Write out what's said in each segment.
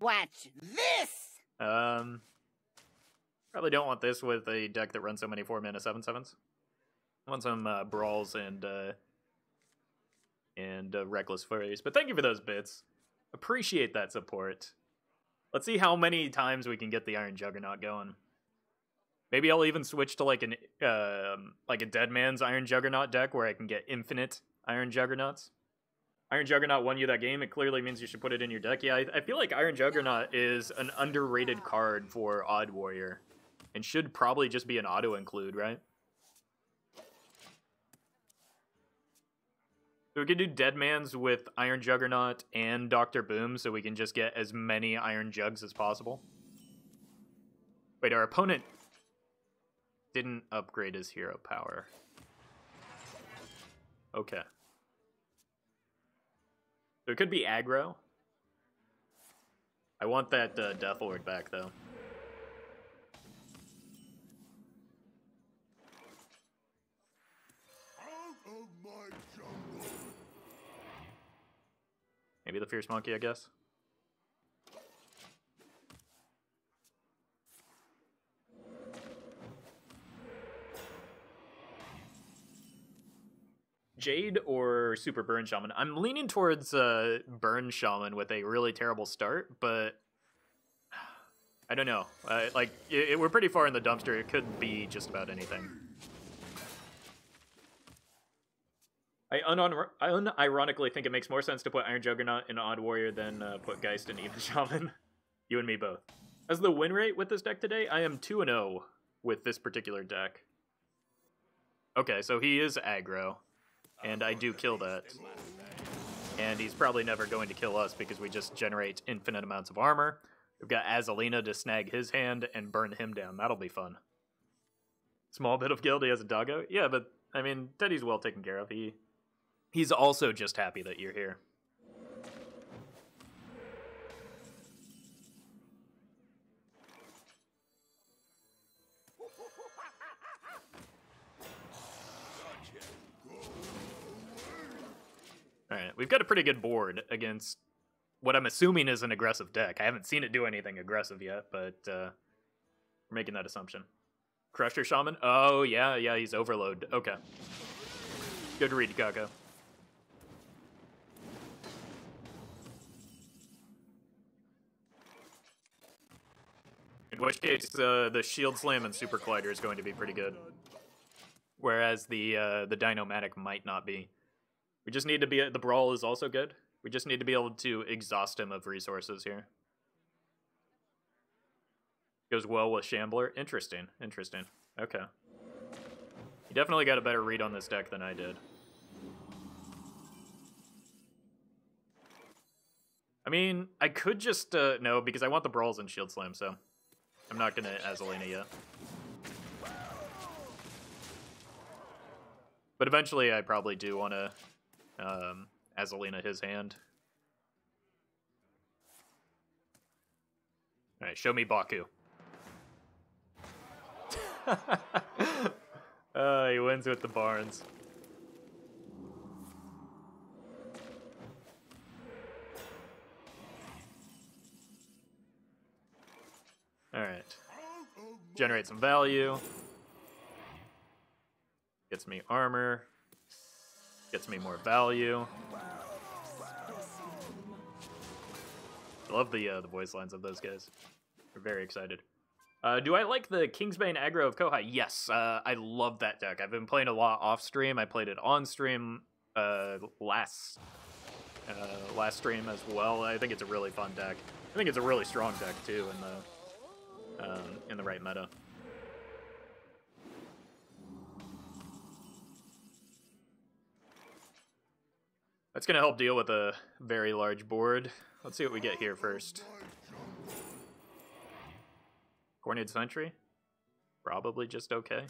Watch this! Um, probably don't want this with a deck that runs so many four mana seven sevens. I want some uh, brawls and uh, and uh, reckless flurries. But thank you for those bits. Appreciate that support. Let's see how many times we can get the Iron Juggernaut going. Maybe I'll even switch to like an um like a Dead Man's Iron Juggernaut deck where I can get infinite Iron Juggernauts. Iron Juggernaut won you that game. It clearly means you should put it in your deck. Yeah, I, I feel like Iron Juggernaut is an underrated card for Odd Warrior, and should probably just be an auto include, right? So we can do Dead Man's with Iron Juggernaut and Doctor Boom, so we can just get as many Iron Jugs as possible. Wait, our opponent didn't upgrade his hero power. Okay. So it could be aggro. I want that uh, Death Lord back, though. Maybe the Fierce Monkey, I guess. Jade or Super Burn Shaman? I'm leaning towards uh, Burn Shaman with a really terrible start, but I don't know. Uh, like, it, it, we're pretty far in the dumpster. It could be just about anything. I, un I unironically think it makes more sense to put Iron Juggernaut in Odd Warrior than uh, put Geist in Even Shaman. you and me both. As the win rate with this deck today, I am 2-0 with this particular deck. Okay, so he is aggro and I do kill that. And he's probably never going to kill us because we just generate infinite amounts of armor. We've got Azalina to snag his hand and burn him down. That'll be fun. Small bit of guild, he has a doggo? Yeah, but, I mean, Teddy's well taken care of. He, He's also just happy that you're here. We've got a pretty good board against what I'm assuming is an aggressive deck. I haven't seen it do anything aggressive yet, but uh, we're making that assumption. Crusher Shaman? Oh, yeah, yeah, he's Overload. Okay. Good read, Kako. In which case, uh, the Shield Slam and Super Collider is going to be pretty good. Whereas the uh, the Dyn-o-matic might not be. We just need to be, the Brawl is also good. We just need to be able to exhaust him of resources here. Goes well with Shambler. Interesting, interesting. Okay. You definitely got a better read on this deck than I did. I mean, I could just, uh, no, because I want the Brawls and Shield Slam, so I'm not gonna Azalina yet. But eventually I probably do want to um, Azalina his hand. Alright, show me Baku. uh, he wins with the Barnes. Alright. Generate some value. Gets me armor. Gets me more value. I love the uh, the voice lines of those guys. We're very excited. Uh, do I like the Kingsbane aggro of Kohai? Yes, uh, I love that deck. I've been playing a lot off stream. I played it on stream uh, last uh, last stream as well. I think it's a really fun deck. I think it's a really strong deck too in the um, in the right meta. That's going to help deal with a very large board. Let's see what we get here first. Cornered Sentry? Probably just okay.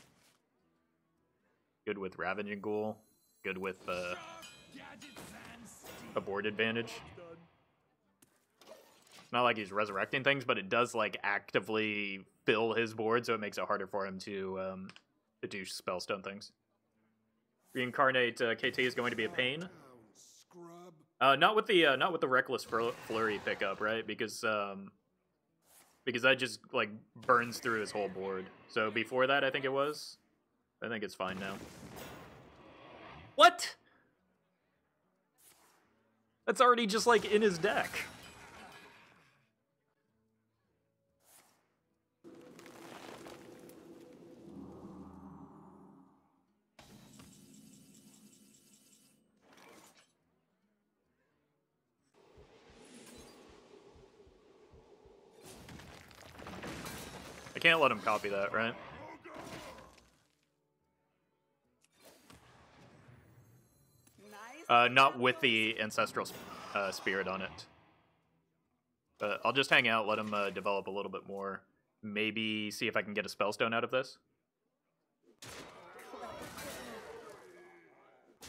Good with Ravaging Ghoul. Good with uh, a board advantage. Not like he's resurrecting things, but it does like actively fill his board, so it makes it harder for him to um, to do spellstone things. Reincarnate uh, KT is going to be a pain. Uh, not with the uh, not with the reckless flurry pickup, right? Because um, because that just like burns through his whole board. So before that, I think it was. I think it's fine now. What? That's already just like in his deck. I can't let him copy that, right? Uh, not with the Ancestral uh, Spirit on it. But I'll just hang out, let him uh, develop a little bit more. Maybe see if I can get a Spellstone out of this.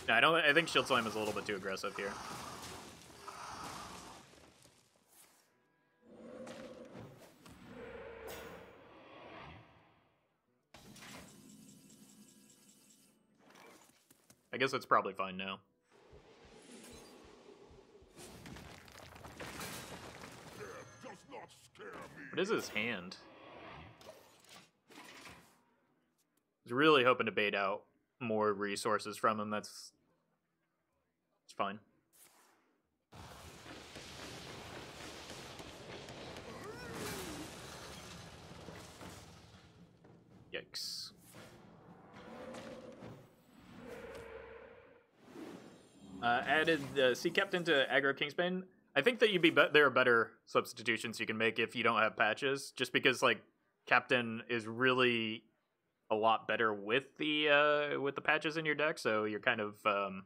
No, I don't. I think Shield Slam is a little bit too aggressive here. I guess it's probably fine now. What is his hand? He's really hoping to bait out more resources from him. That's it's fine. Yikes. Uh, added the Sea Captain to aggro Kingsbane. I think that you'd be, be there are better substitutions you can make if you don't have patches. Just because like Captain is really a lot better with the uh, with the patches in your deck, so you're kind of um,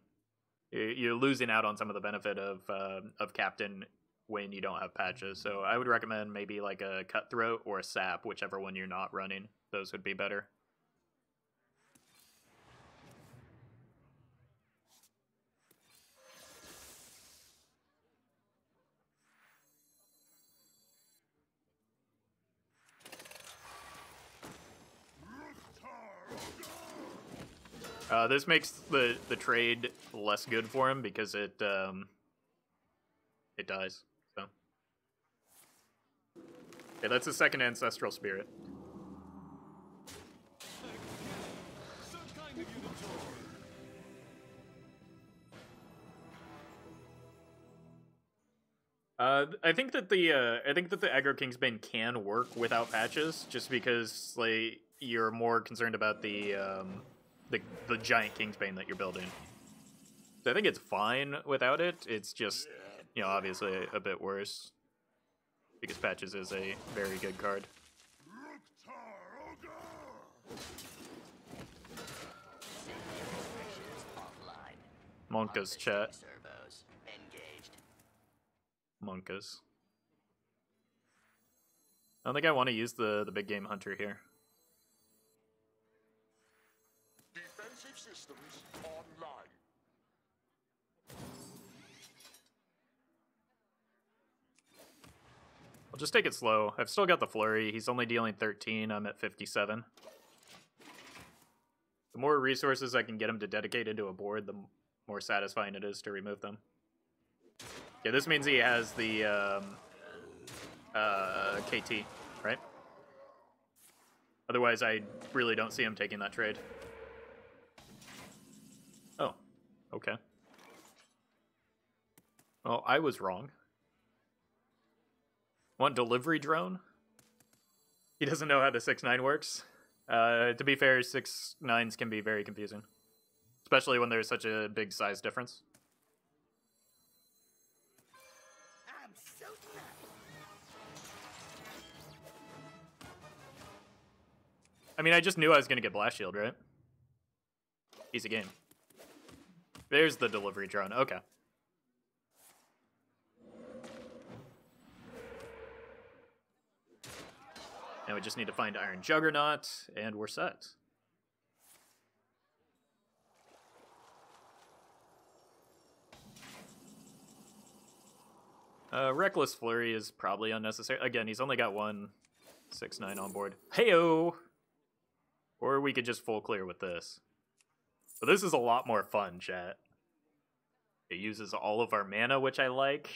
you're losing out on some of the benefit of uh, of Captain when you don't have patches. So I would recommend maybe like a Cutthroat or a Sap, whichever one you're not running. Those would be better. Uh, this makes the the trade less good for him because it um, it dies. So, okay, that's a second ancestral spirit. Uh, I think that the uh, I think that the aggro Kingsbane can work without patches, just because like you're more concerned about the um, the the giant Kingsbane that you're building. So I think it's fine without it. It's just, you know, obviously a, bit worse. Because Patches is a very good card. Monka's chat. Monka's. I don't think I want to use the, the big game hunter here. Systems online. I'll just take it slow. I've still got the flurry. He's only dealing 13. I'm at 57. The more resources I can get him to dedicate into a board, the more satisfying it is to remove them. Yeah, this means he has the um, uh, KT, right? Otherwise, I really don't see him taking that trade. Okay. Well, I was wrong. Want delivery drone? He doesn't know how the 6-9 works. Uh, to be fair, 6-9s can be very confusing. Especially when there's such a big size difference. I'm so. I mean, I just knew I was going to get Blast Shield, right? Easy game. There's the delivery drone. Okay. Now we just need to find Iron Juggernaut, and we're set. Uh, Reckless Flurry is probably unnecessary. Again, he's only got one 6-9 on board. Heyo! Or we could just full clear with this. But this is a lot more fun, chat. It uses all of our mana, which I like.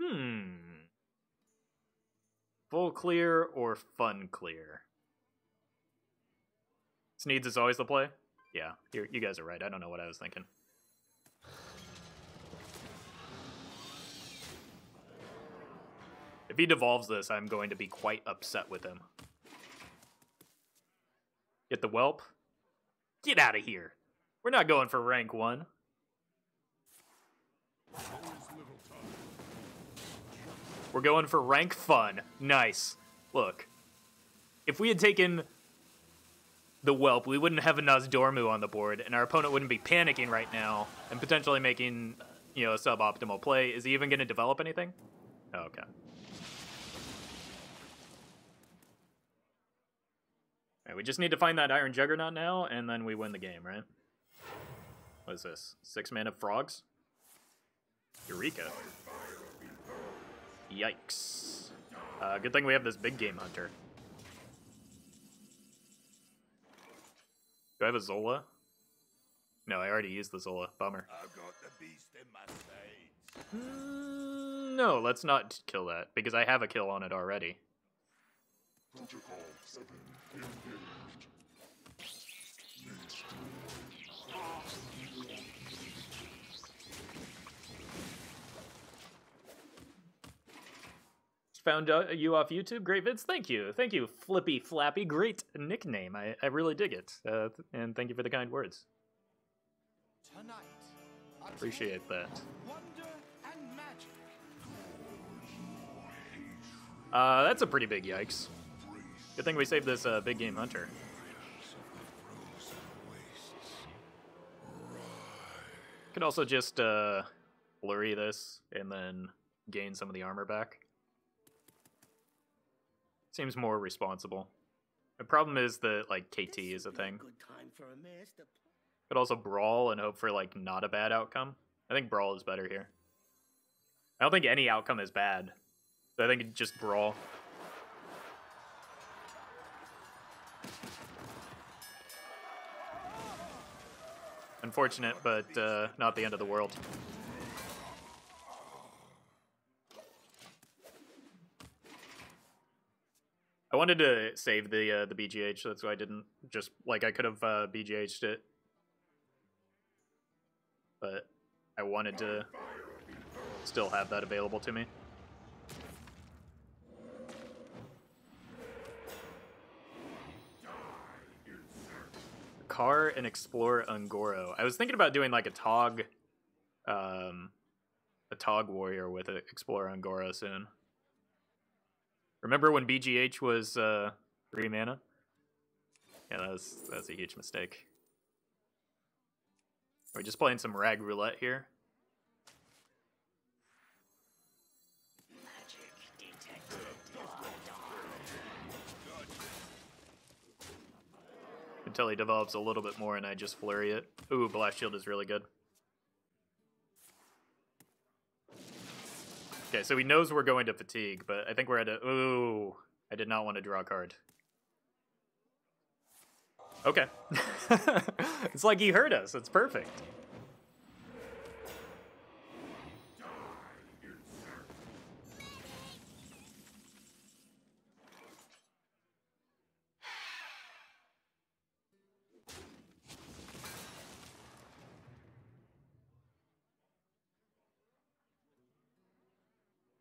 Hmm. Full clear or fun clear? Sneeds is always the play? Yeah, you you guys are right. I don't know what I was thinking. If he devolves this, I'm going to be quite upset with him. Get the whelp. Get out of here. We're not going for rank one. We're going for rank fun. Nice. Look, if we had taken the whelp, we wouldn't have a Nozdormu on the board, and our opponent wouldn't be panicking right now and potentially making, you know, a suboptimal play. Is he even going to develop anything? Oh, okay. Alright, we just need to find that Iron Juggernaut now, and then we win the game, right? What is this? Six mana frogs? Eureka. Yikes. Uh, good thing we have this big game hunter. Do I have a Zola? No, I already used the Zola. Bummer. I've got the beast in my. Mm, no, let's not kill that, because I have a kill on it already. Protocol 7 engaged. Found uh, you off YouTube. Great vids. Thank you. Thank you, Flippy Flappy. Great nickname. I, I really dig it. Uh, and thank you for the kind words. Tonight, Appreciate that. Wonder and magic. Uh, that's a pretty big yikes. Good thing we saved this uh, big game hunter. Could also just uh, flurry this and then gain some of the armor back. Seems more responsible. The problem is that like KT is a thing. Good time for a. Could also brawl and hope for like not a bad outcome. I think brawl is better here. I don't think any outcome is bad. So I think just brawl. Unfortunate, but uh, not the end of the world. I wanted to save the uh, the BGH, so that's why I didn't just like I could have uh, BGH'd it, but I wanted to still have that available to me. Car and explore Un'Goro. I was thinking about doing like a Tog, um, a Tog warrior with a explore Un'Goro soon. Remember when BGH was uh, three mana? Yeah, that was that's a huge mistake. Are we just playing some rag roulette here? Until he develops a little bit more and I just flurry it. Ooh, Blast Shield is really good. Okay, so he knows we're going to fatigue, but I think we're at a. Ooh, I did not want to draw a card. Okay. it's like he heard us. It's perfect.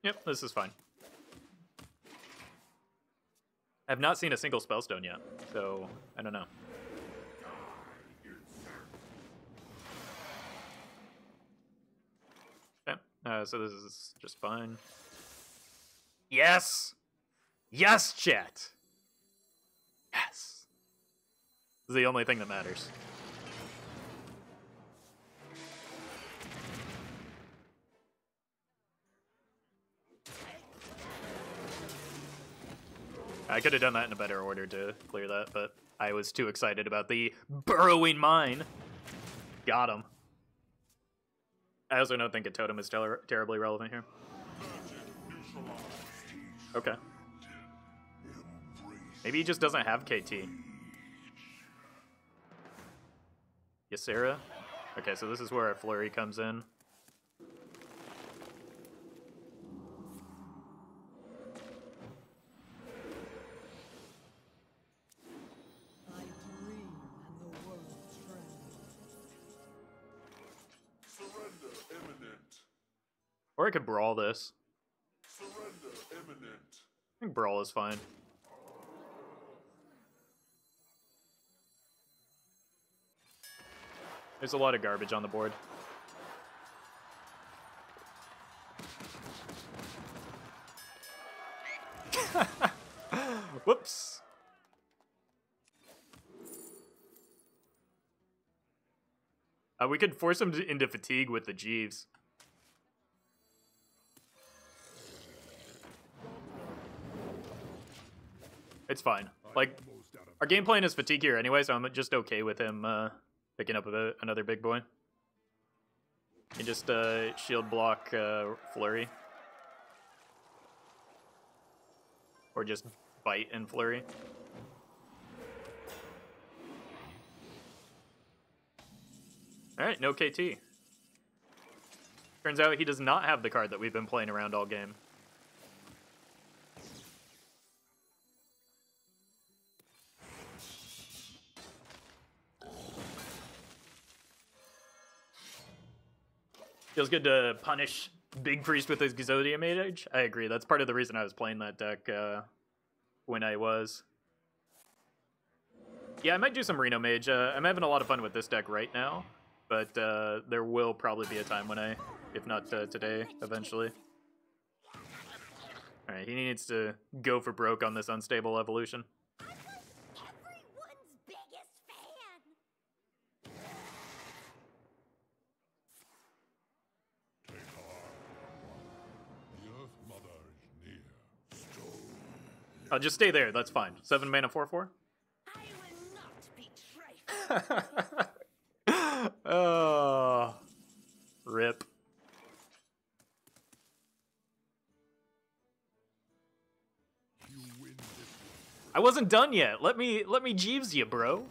Yep, this is fine. I have not seen a single spellstone yet, so I don't know. Okay, uh, so this is just fine. Yes! Yes, chat! Yes! This is the only thing that matters. I could have done that in a better order to clear that, but I was too excited about the burrowing mine. Got him. I also don't think a totem is ter- terribly relevant here. Okay. Maybe he just doesn't have KT. Ysera? Okay, so this is where our flurry comes in. Could brawl this. I think brawl is fine. There's a lot of garbage on the board. Whoops. Uh, we could force him to, into fatigue with the Jeeves. It's fine. Like, our game plan is fatigue here anyway, so I'm just okay with him uh, picking up a, another big boy. And just uh, shield block uh, Flurry. Or just bite and Flurry. Alright, no KT. Turns out he does not have the card that we've been playing around all game. Feels good to punish Big Priest with his Exodia Mage. I agree. That's part of the reason I was playing that deck uh, when I was. Yeah, I might do some Reno Mage. Uh, I'm having a lot of fun with this deck right now, but uh, there will probably be a time when I, if not uh, today, eventually. All right, he needs to go for broke on this unstable evolution. I'll just stay there. That's fine. Seven mana, four four. I will not betray. oh, rip. You win this one. I wasn't done yet. Let me let me Jeeves you, bro.